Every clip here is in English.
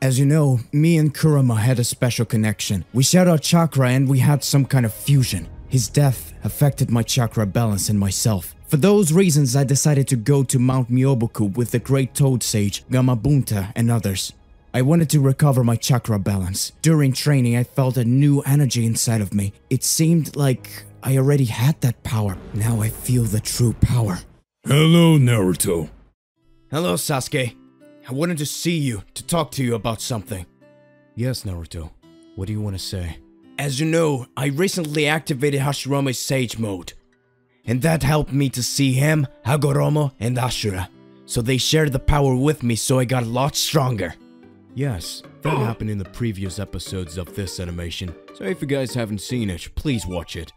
As you know, me and Kurama had a special connection. We shared our chakra and we had some kind of fusion. His death affected my chakra balance and myself. For those reasons, I decided to go to Mount Myoboku with the great toad sage, Gamabunta, and others. I wanted to recover my chakra balance. During training, I felt a new energy inside of me. It seemed like I already had that power. Now I feel the true power. Hello, Naruto. Hello, Sasuke. I wanted to see you, to talk to you about something. Yes, Naruto. What do you want to say? As you know, I recently activated Hashirama's Sage Mode. And that helped me to see him, Hagoromo, and Ashura. So they shared the power with me so I got a lot stronger. Yes, that happened in the previous episodes of this animation, so if you guys haven't seen it, please watch it.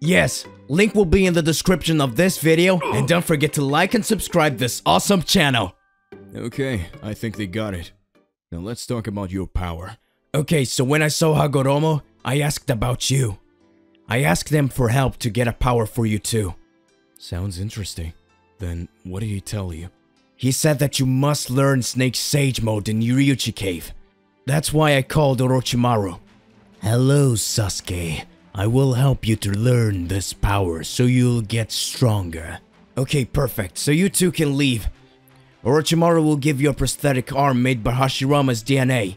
Yes, link will be in the description of this video, and don't forget to like and subscribe this awesome channel. Okay, I think they got it. Now let's talk about your power. Okay, so when I saw Hagoromo, I asked about you. I asked them for help to get a power for you too. Sounds interesting. Then what did he tell you? He said that you must learn Snake Sage mode in Ryuchi Cave. That's why I called Orochimaru. Hello, Sasuke. I will help you to learn this power so you'll get stronger. Okay, perfect. So you two can leave. Orochimaru will give you a prosthetic arm made by Hashirama's DNA.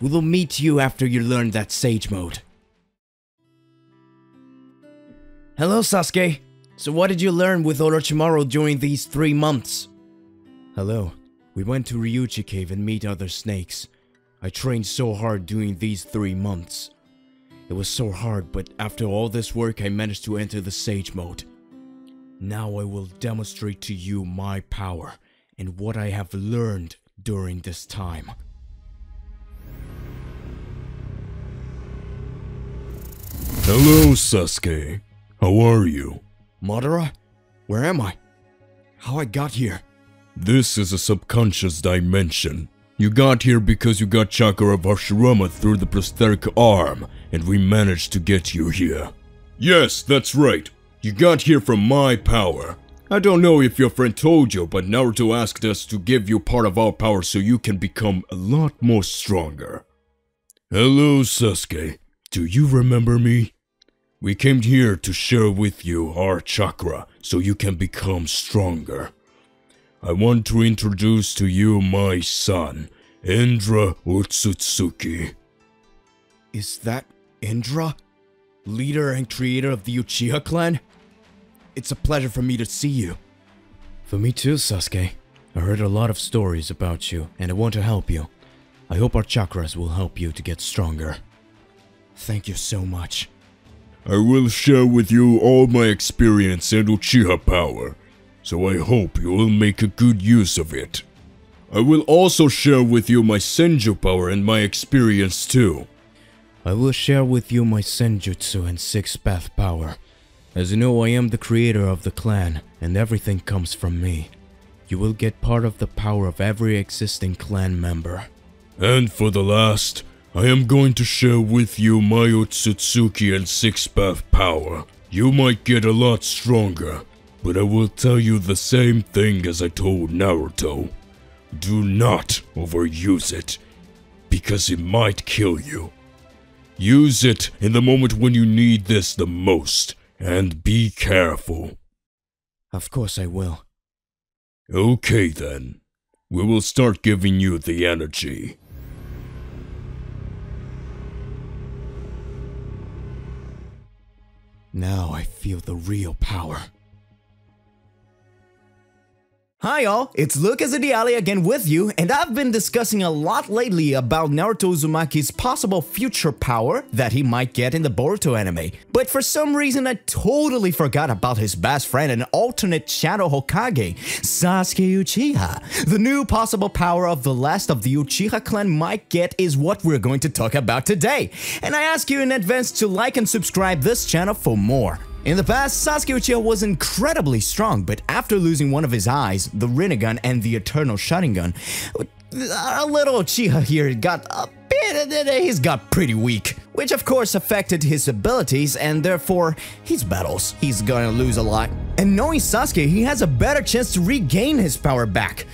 We will meet you after you learn that Sage mode. Hello, Sasuke. So what did you learn with Orochimaru during these three months? Hello. We went to Ryuchi Cave and meet other snakes. I trained so hard during these three months. It was so hard, but after all this work, I managed to enter the Sage mode. Now I will demonstrate to you my power and what I have learned during this time. Hello, Sasuke. How are you? Madara? Where am I? How I got here? This is a subconscious dimension. You got here because you got chakra of Hashirama through the prosthetic arm, and we managed to get you here. Yes, that's right. You got here from my power. I don't know if your friend told you, but Naruto asked us to give you part of our power so you can become a lot more stronger. Hello, Sasuke. Do you remember me? We came here to share with you our chakra so you can become stronger. I want to introduce to you my son, Indra Otsutsuki. Is that Indra? Leader and creator of the Uchiha clan? It's a pleasure for me to see you. For me too, Sasuke. I heard a lot of stories about you, and I want to help you. I hope our chakras will help you to get stronger. Thank you so much. I will share with you all my experience and Uchiha power, so I hope you will make a good use of it. I will also share with you my Senju power and my experience too. I will share with you my Senjutsu and Six Path power. As you know, I am the creator of the clan, and everything comes from me. You will get part of the power of every existing clan member. And for the last, I am going to share with you my Otsutsuki and Six Path power. You might get a lot stronger, but I will tell you the same thing as I told Naruto. Do not overuse it, because it might kill you. Use it in the moment when you need this the most, and be careful. Of course I will. Okay then. We will start giving you the energy. Now I feel the real power. Hi y'all, it's Lucas Ideale again with you, and I've been discussing a lot lately about Naruto Uzumaki's possible future power that he might get in the Boruto anime. But for some reason I totally forgot about his best friend and alternate Shadow Hokage, Sasuke Uchiha. The new possible power of the last of the Uchiha clan might get is what we're going to talk about today. And I ask you in advance to like and subscribe this channel for more. In the past, Sasuke Uchiha was incredibly strong, but after losing one of his eyes, the Rinnegan and the Eternal Sharingan, a little Uchiha here got a bit, he's got pretty weak. Which of course affected his abilities and therefore his battles. He's gonna lose a lot. And knowing Sasuke, he has a better chance to regain his power back.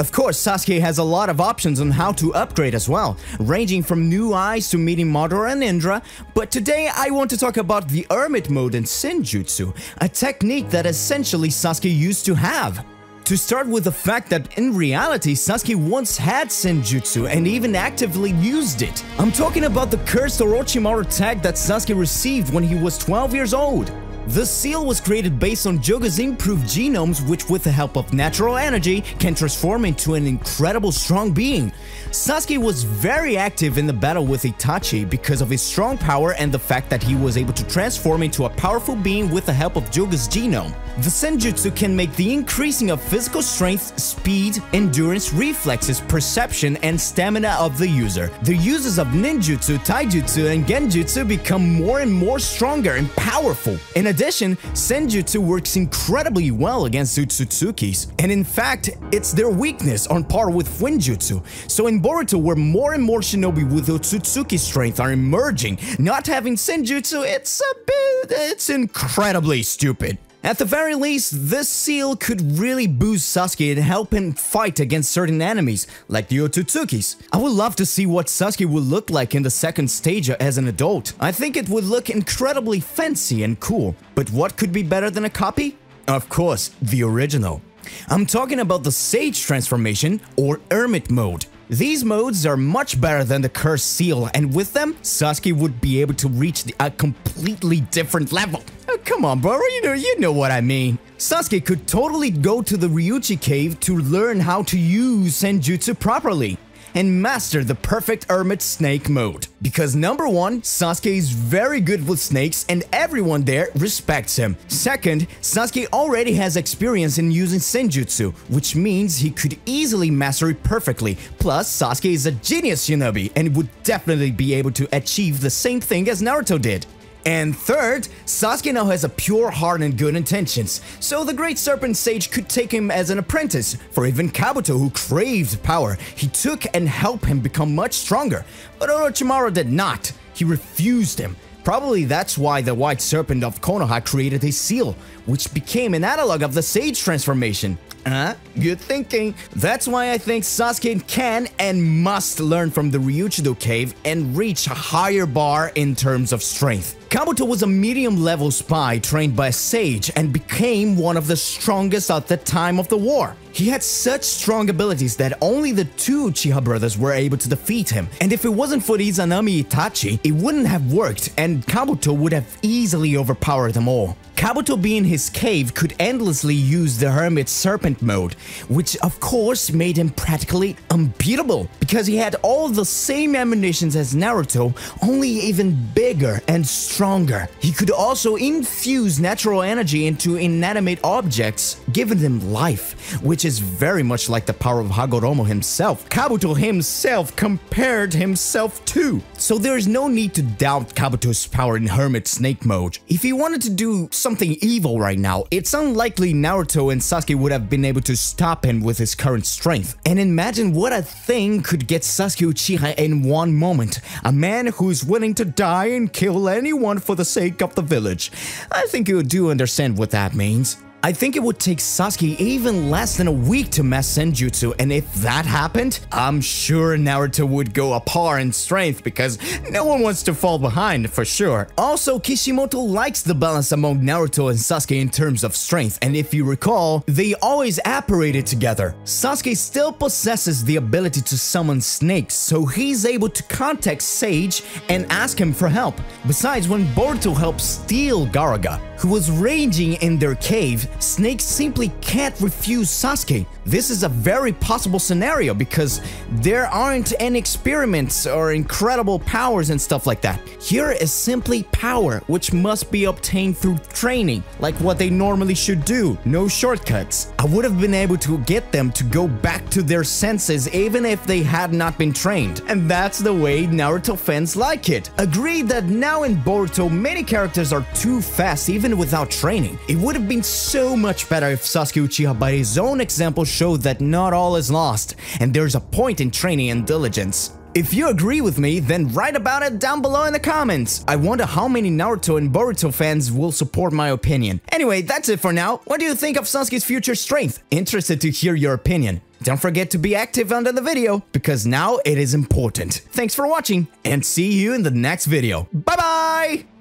Of course, Sasuke has a lot of options on how to upgrade as well, ranging from new eyes to meeting Madara and Indra, but today I want to talk about the Hermit mode in Senjutsu, a technique that essentially Sasuke used to have. To start with the fact that in reality Sasuke once had Senjutsu and even actively used it. I'm talking about the cursed Orochimaru tag that Sasuke received when he was 12 years old. The seal was created based on Jugo's improved genomes which with the help of natural energy can transform into an incredible strong being. Sasuke was very active in the battle with Itachi because of his strong power and the fact that he was able to transform into a powerful being with the help of Jugo's genome. The Senjutsu can make the increasing of physical strength, speed, endurance, reflexes, perception, and stamina of the user. The users of ninjutsu, taijutsu, and genjutsu become more and more stronger and powerful. In addition, Senjutsu works incredibly well against Otsutsukis, and in fact, it's their weakness on par with Fuinjutsu. So in Boruto, where more and more shinobi with Otsutsuki strength are emerging, not having Senjutsu, it's a bit... it's incredibly stupid. At the very least, this seal could really boost Sasuke and help him fight against certain enemies, like the Otsutsukis. I would love to see what Sasuke would look like in the second stage as an adult. I think it would look incredibly fancy and cool. But what could be better than a copy? Of course, the original. I'm talking about the Sage transformation or Hermit mode. These modes are much better than the Cursed Seal, and with them, Sasuke would be able to reach a completely different level. Oh, come on, bro, you know, you know what I mean. Sasuke could totally go to the Ryuchi cave to learn how to use Senjutsu properly and master the perfect Hermit Snake mode. Because number one, Sasuke is very good with snakes and everyone there respects him. Second, Sasuke already has experience in using Senjutsu, which means he could easily master it perfectly. Plus, Sasuke is a genius shinobi and would definitely be able to achieve the same thing as Naruto did. And third, Sasuke now has a pure heart and good intentions, so the Great Serpent Sage could take him as an apprentice. For even Kabuto, who craved power, he took and helped him become much stronger. But Orochimaru did not. He refused him. Probably that's why the White Serpent of Konoha created his seal, which became an analog of the Sage transformation. Huh? Good thinking. That's why I think Sasuke can and must learn from the Ryuchido cave and reach a higher bar in terms of strength. Kabuto was a medium-level spy trained by a sage and became one of the strongest at the time of the war. He had such strong abilities that only the two Uchiha brothers were able to defeat him. And if it wasn't for Izanami Itachi, it wouldn't have worked and Kabuto would have easily overpowered them all. Kabuto being his cave could endlessly use the Hermit Serpent mode, which of course made him practically unbeatable because he had all the same ammunitions as Naruto, only even bigger and stronger. He could also infuse natural energy into inanimate objects, giving them life, which is very much like the power of Hagoromo himself. Kabuto himself compared himself to. So there is no need to doubt Kabuto's power in Hermit Snake mode. If he wanted to do something evil right now, it's unlikely Naruto and Sasuke would have been able to stop him with his current strength. And imagine what a thing could get Sasuke Uchiha in one moment. A man who's willing to die and kill anyone for the sake of the village. I think you do understand what that means. I think it would take Sasuke even less than a week to master Senjutsu, and if that happened, I'm sure Naruto would go a par in strength because no one wants to fall behind for sure. Also, Kishimoto likes the balance among Naruto and Sasuke in terms of strength, and if you recall, they always apparated together. Sasuke still possesses the ability to summon snakes, so he's able to contact Sage and ask him for help. Besides, when Boruto helps steal Garaga, who was raging in their cave, snakes simply can't refuse Sasuke. This is a very possible scenario because there aren't any experiments or incredible powers and stuff like that. Here is simply power, which must be obtained through training, like what they normally should do, no shortcuts. I would have been able to get them to go back to their senses even if they had not been trained. And that's the way Naruto fans like it. Agreed that now in Boruto many characters are too fast even without training. It would have been so much better if Sasuke Uchiha by his own example showed that not all is lost, and there's a point in training and diligence. If you agree with me, then write about it down below in the comments. I wonder how many Naruto and Boruto fans will support my opinion. Anyway, that's it for now. What do you think of Sasuke's future strength? Interested to hear your opinion. Don't forget to be active under the video, because now it is important. Thanks for watching, and see you in the next video. Bye-bye!